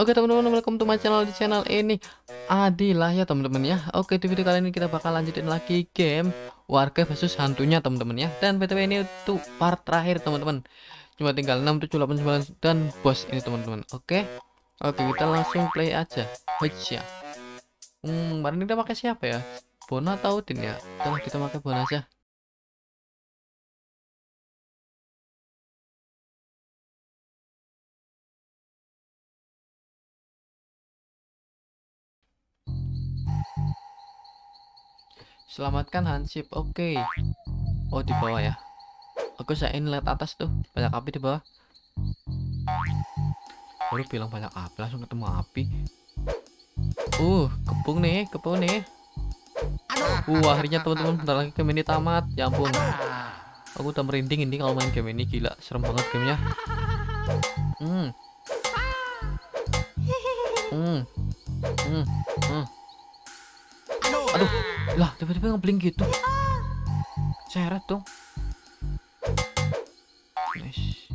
Oke teman-teman, welcome to my channel. Di channel ini Adilah ya teman-teman ya. Oke di video kali ini kita bakal lanjutin lagi game Warga versus hantunya teman-teman ya. Dan btw ini tuh part terakhir teman-teman. Cuma tinggal 6, 7, 8, 9 dan bos ini teman-teman. Oke? Oke kita langsung play aja. Ya. Hmm, kemarin kita pakai siapa ya? Bona atau Udin ya? Coba kita pakai Bona aja Selamatkan Hansip. Oke. Okay. Oh, di bawah ya. Aku saya lihat atas tuh. Banyak api di bawah. Baru bilang banyak api, langsung ketemu api. Uh, kepung nih, kepung nih. Uh, akhirnya teman-teman bentar lagi game ini tamat. Ya ampun. Aku udah merinding ini kalau main game ini gila, serem banget gamenya. Hmm. Hmm. Hmm. Hmm. Aduh, lah tiba-tiba ngebling gitu. Seret dong. Nice.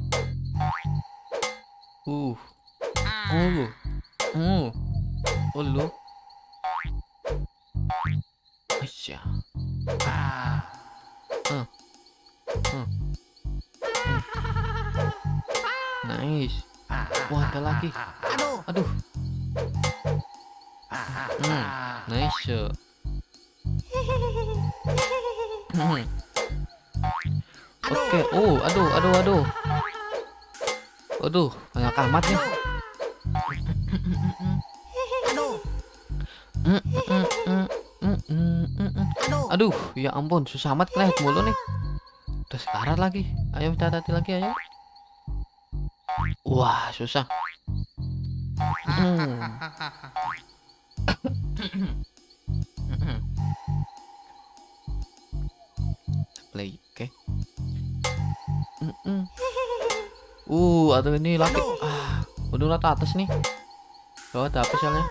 Uh. Oh. Oh. Oke, okay. oh, aduh, aduh, aduh. Aduh, banyak amat nih. Aduh, ya ampun, susah amat kena mulu nih. Udah sekarat lagi. Ayo kita hati lagi ayo. Wah, susah. Hmm. Play oke? Okay. mm -mm. uh atau ini lagi. Ah udah rata atas nih. Bawah ada apa soalnya?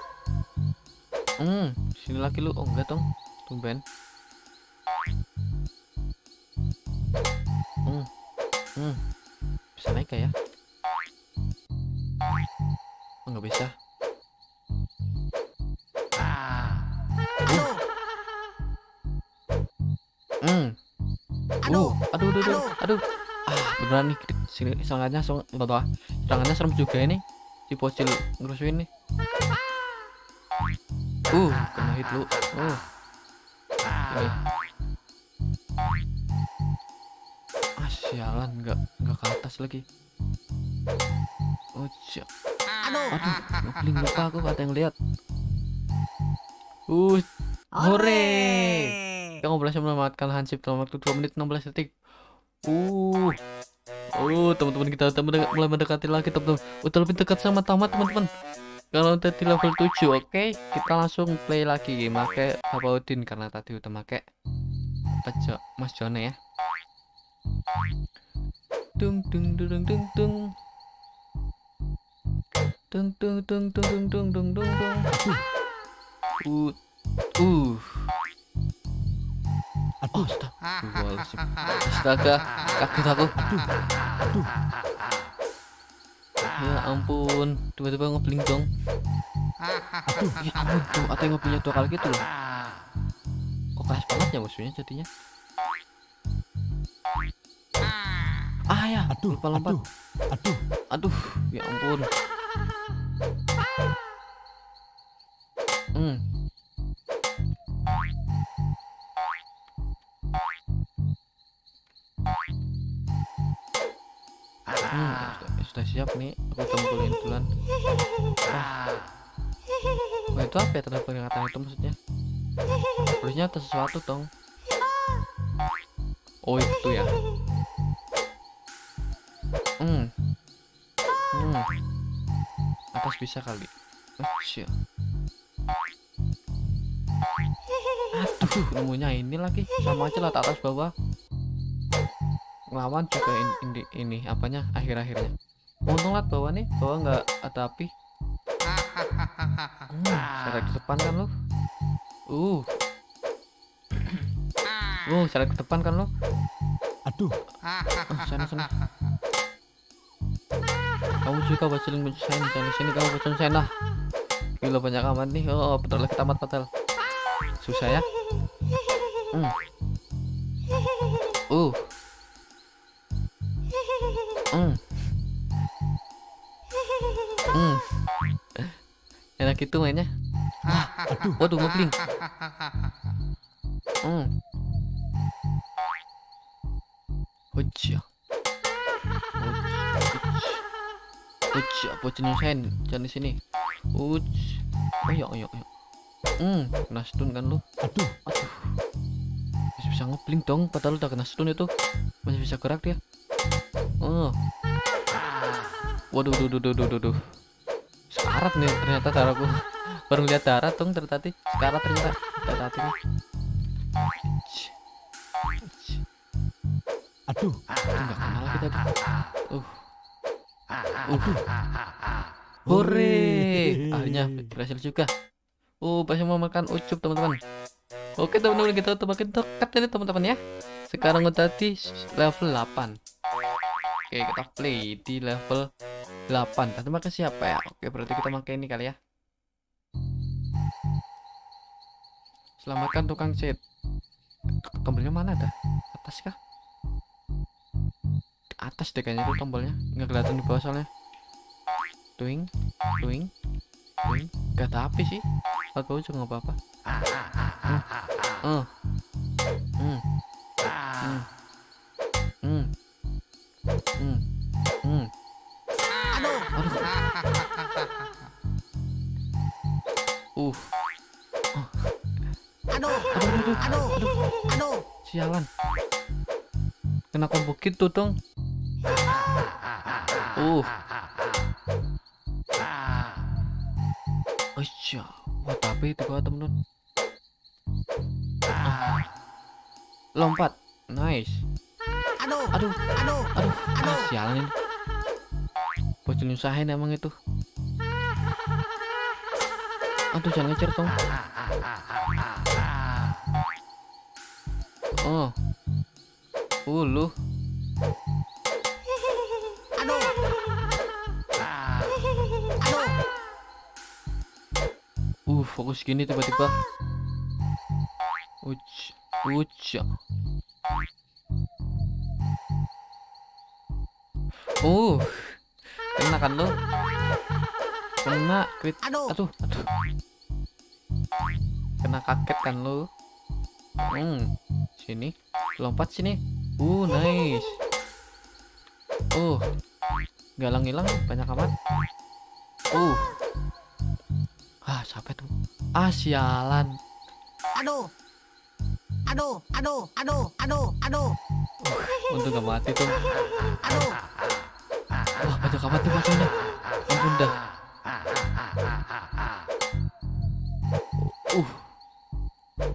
Hmm sini lagi lu. Oh enggak dong tumben hmm hmm. Bisa naik ya? Oh nggak bisa. Hmm. Aduh, aduh, aduh, aduh, aduh. Ah, beneran nih sini serangannya serangannya, serangannya serem juga ini. Si bocil ngerusuin nih. Uh, kena hit lu. Uh. Okay. Ah, sialan, nggak nggak ke atas lagi. Oh, siap. Aduh, ngebling lupa aku kata yang lihat. Uh, hore kamu berhasil menyelamatkan Hansip dalam waktu 2 menit 16 detik. Uh. Oh, teman-teman kita mulai mendekati lagi, teman-teman. Udah lebih dekat sama tamat, teman-teman. Kalau udah di level 7, oke, okay? kita langsung play lagi make Udin karena tadi udah make Pejo Mas Jone ya. Dung dung dung dung dung. Dung dung dung dung dung dung dung dung. Uh. Uh. Oh, Astaga, kaget aku. Aduh, aduh. Ya ampun, tiba-tiba ngebling dong. Aduh, ya ampun tuh, atau yang punya dua kali gitu loh. Kok keras banget ya musuhnya jadinya? Ah ya, aduh, lupa lompat. Aduh, aduh, ya ampun. Hmm, sudah, siap nih aku tempelin bulan ah. oh itu apa ya tanda peringatan itu maksudnya? Harusnya ada sesuatu dong oh itu ya. Hmm. Hmm. Atas bisa kali. Oh, aduh nemunya ini lagi. Sama aja lah atas bawah lawan juga ini, ini, ini apanya akhir-akhirnya. Untung lah bawah nih bawah nggak ada api. Hmm, cara ke depan kan lo uh. Uh cara ke depan kan lo aduh. Oh, sana sana. Kamu juga bacaan sen jangan sini kamu bacaan sen lah. Gila banyak amat nih. Oh betul lagi tamat padahal susah ya. Hmm. Enak itu mainnya wah waduh ngebling hmm. Ucia. Ucia, bocahnya sen, jangan di sini. Uc. Ayo, ayo, ayo. Hmm, kena stun kan lu? Aduh, Aduh. Masih bisa ngebling dong, padahal udah kena stun itu. Masih bisa gerak dia. Oh. Waduh, duh, duh, duh, duh, duh, duh. Sekarat nih ternyata darahku. Baru lihat darah dong ternyata. Sekarat ternyata. Uc. aduh, Itu nggak kenal kita tuh. Uh. Uh. Hore! Akhirnya berhasil juga. Uh, berhasil memakan ucup teman-teman. Oke teman-teman kita makin dekat ini teman-teman ya. Sekarang udah di level 8. Oke kita play di level 8. Tadi pakai siapa ya? Oke berarti kita pakai ini kali ya. Selamatkan tukang cat. Tombolnya mana dah? Atas kah? Atas deh kayaknya itu tombolnya. Nggak kelihatan di bawah soalnya. Tuing, tuing, tuing. Gak ada sih. Kalau juga nggak apa-apa. Hmm. Aduh, Aduh, aduh, aduh. aduh, aduh. Sialan. Kena combo gitu dong. Uh. Aisyah. Wah, tapi itu kau temen-temen. Ah. Lompat. Nice. Aduh, Aduh, aduh, aduh. Ah, sialan ini. Bocil nyusahin emang itu. Aduh, jangan ngecer dong. Oh. Uh, lu. aduh. Aduh, Uh, fokus gini tiba-tiba. Uc, uc. Uh, kena kan lo? Kena crit. aduh. Aduh, aduh. Kena kaget kan lo? Hmm, sini, lompat sini. Uh, nice. Uh, galang hilang banyak amat. Uh, ah siapa tuh? Ah sialan. Aduh. Aduh, aduh, aduh, aduh, aduh, Untung gak mati tuh. aduh. Wah banyak amat tuh masalahnya. Ampun dah. Uh.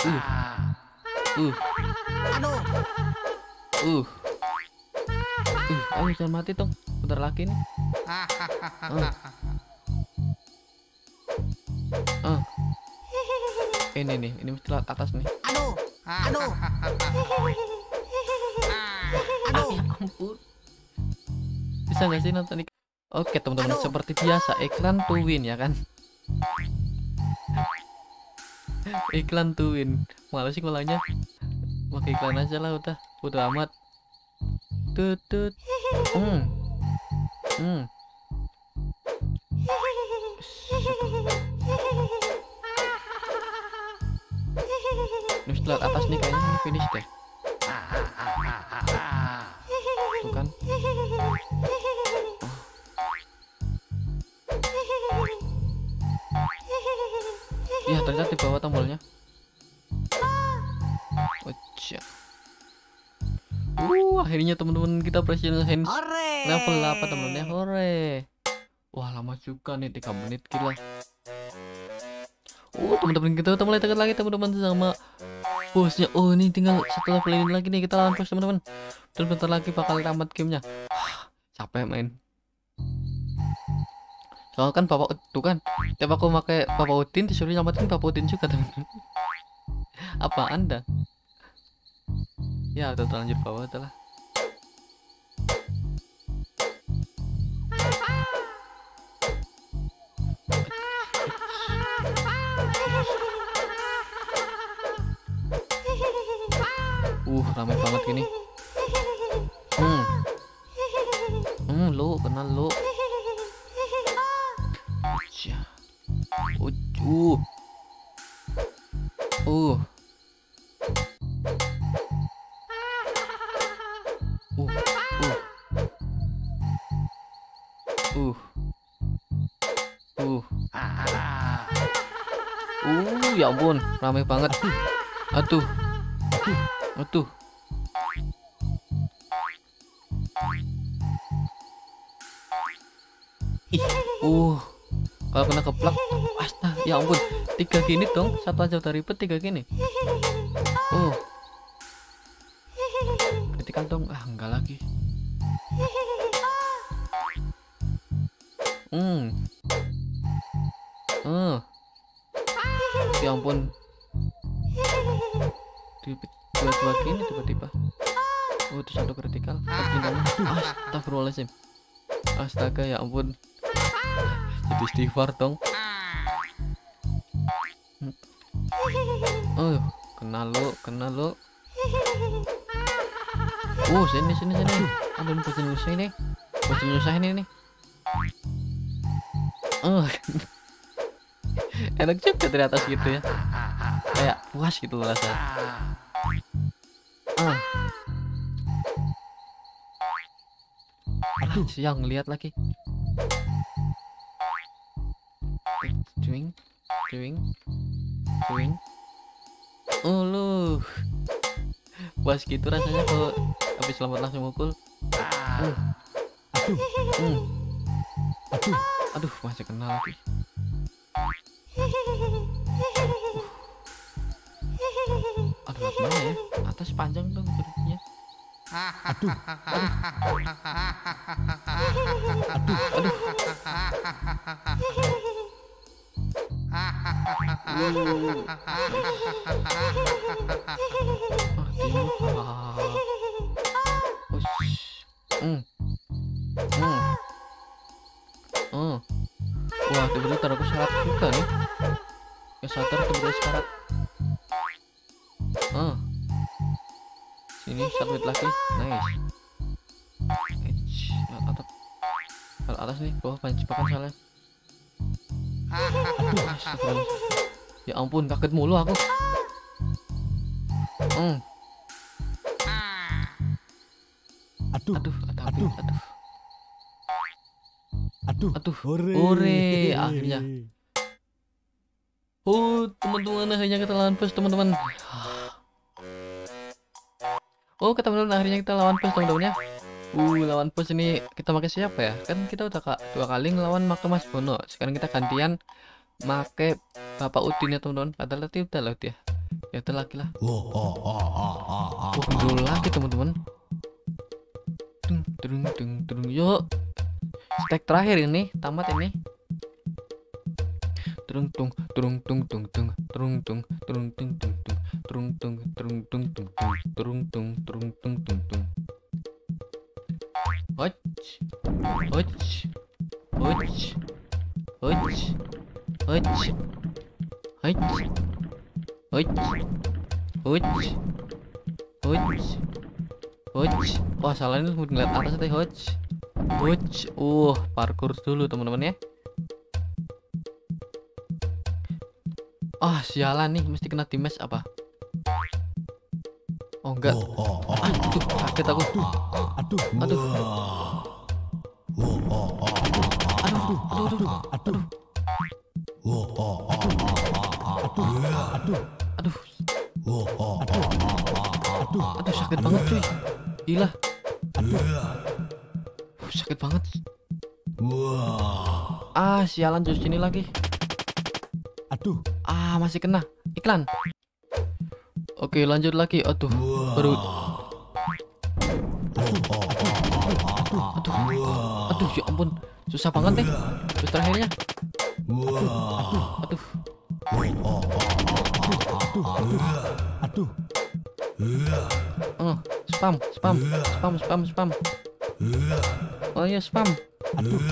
Uh. Uh. Aduh, Uh. Uh, ayo jangan mati dong. Bentar lagi nih. Ah. Ini nih, ini mesti lewat atas nih. aduh, aduh. Ah, Aduh, ya ampun. Bisa nggak sih nonton ik- Oke teman-teman, seperti biasa iklan to win ya kan. iklan to win. Malas sih ngulangnya. Pakai iklan aja lah udah, udah amat. Tut tut. Hmm. Hmm. Ini setelah atas nih kayaknya ini finish deh. Tuh kan. Iya ternyata di bawah tombolnya. Uh, akhirnya teman-teman kita presiden hands Hore. level 8 teman-teman ya. Hore. Wah, lama juga nih 3 menit gila. Oh, teman-teman kita udah mulai dekat lagi teman-teman sama bosnya. Oh, ini tinggal satu level ini lagi nih kita lawan bos teman-teman. Dan bentar lagi bakal tamat gamenya. Wah, capek main. Soalnya kan bapak tuh kan tiap aku pakai bapak Udin disuruh nyamatin bapak Udin juga teman-teman. Apa anda? Ya udah terlanjur bawah adalah. Uh, ya ampun, ramai banget. Aduh. Aduh. Ih, uh. Kalau kena keplak, astaga, ya ampun. Tiga gini dong, satu aja udah ribet, tiga gini. Uh. Ketika dong, ah enggak lagi. Hmm. Eh. Ya ampun. Dua-dua gini tiba-tiba. Oh, itu satu kritikal. Astagfirullahaladzim. Astaga, ya ampun. Jadi istighfar dong. Hmm. Oh, kena lo, kena lo. Oh, sini sini sini. Ini bosan nyusah ini. Bosan nyusah ini nih. Oh. Enak juga dari atas gitu ya. Kayak puas gitu loh rasanya. Ah. Aduh, siang lihat lagi. Cuing, cuing. Oh lu, puas gitu rasanya kalau habis selamat langsung mukul. Uh. Aduh, hmm. aduh, aduh masih kena lagi. Atas panjang dong jadinya. Aduh, aduh, aduh, aduh. Ah, Sini satu menit lagi. Nice. Eits, atap. Kalau atas nih, bawah salah. Aduh, astagfirullah. Ya ampun, kaget mulu aku. Hmm. Aduh, Aduh, aduh, Aduh. aduh. aduh, Aduh. hore, Hore, akhirnya. Oh, teman-teman akhirnya kita lawan bos, teman-teman. Oh, kita teman akhirnya kita lawan bos, teman-teman ya. Uh, lawan bos ini kita pakai siapa ya? Kan kita udah kak dua kali ngelawan make Mas Bono. Sekarang kita gantian make Bapak Udin ya, teman-teman. Padahal tadi udah lah dia. Ya udah lagi lah. Oh, oh, oh, oh, oh, oh. Oh, dulu lagi, teman-teman. Dung, dung, dung, dung. Yuk. Stack terakhir ini, tamat ini. Tung, turung tung tung tung, turung tung, turung tung tung tung, turung tung, turung tung tung tung, turung tung, turung tung tung tung. Hoch, hoch, hoch, hoch, hoch, hoch, hoch, hoch, hoch. Wah salah ini ngeliat atas tadi hoch, hoch. Uh, parkur dulu teman-teman ya. Ah, sialan nih, mesti kena dimes apa? Oh enggak. Oh, oh, oh, Aduh, kaget aku. aduh, Aduh. Oh, oh, oh, Aduh, aduh, aduh, aduh. Aduh, aduh, aduh, oh, oh, aduh, aduh, sakit banget cuy. Gila. Uh, sakit banget. Wah, Ah, sialan jurus ini lagi. aduh, Ah, masih kena. Iklan. Oke, lanjut lagi. Aduh, baru. Aduh, aduh, ya ampun, susah banget nih. Terus terakhirnya. Aduh, aduh, oh, spam, spam, spam, spam, spam. Oh iya, spam. Oh,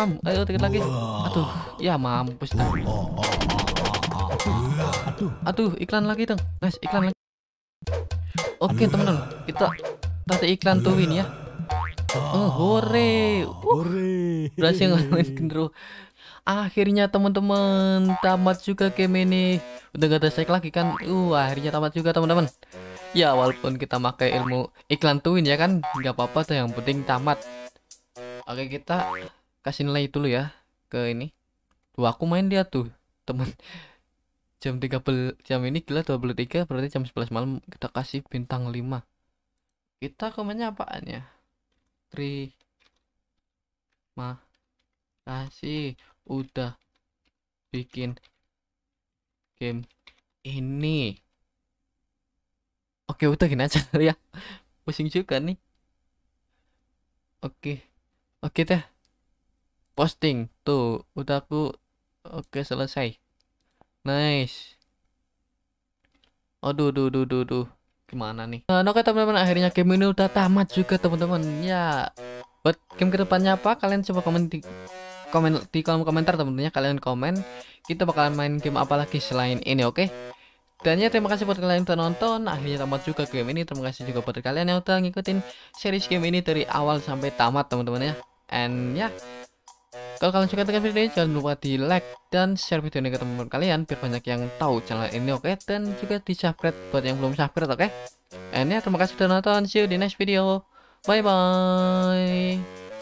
Ayo, dikit lagi. Aduh, ya mampus dah. Aduh, iklan lagi dong. Guys, iklan lagi. Oke, teman-teman. Kita tadi iklan tuh ini ya. Oh, hore. Uh, Hore. berhasil ngalamin Gendro. Akhirnya teman-teman tamat juga game ini. Udah gak ada sek lagi kan. Uh, akhirnya tamat juga teman-teman. Ya, walaupun kita pakai ilmu iklan tuin ya kan, nggak apa-apa tuh yang penting tamat. Oke, kita kasih nilai dulu ya ke ini. Tuh aku main dia tuh, teman. Jam 13 jam ini gila 23 berarti jam 11 malam kita kasih bintang 5. Kita komennya apaan ya? Terima kasih udah bikin game ini. Oke, udah gini aja ya. Pusing juga nih. Oke. Oke deh. Posting tuh, udah aku oke selesai. Nice. Aduh, duh, duh, duh, duh. Gimana nih? Nah, oke teman-teman, akhirnya game ini udah tamat juga teman-teman. Ya, buat game ke depannya apa? Kalian coba komen di komen di kolom komentar teman-teman ya. Kalian komen. Kita bakalan main game apa lagi selain ini, oke? Dan ya terima kasih buat kalian yang udah nonton Akhirnya tamat juga game ini Terima kasih juga buat kalian yang udah ngikutin series game ini Dari awal sampai tamat teman-teman ya And ya Kalau kalian suka dengan video ini Jangan lupa di like dan share video ini ke teman-teman kalian Biar banyak yang tahu channel ini oke? Dan juga di subscribe buat yang belum subscribe oke? And ya terima kasih sudah nonton. See you di next video. Bye bye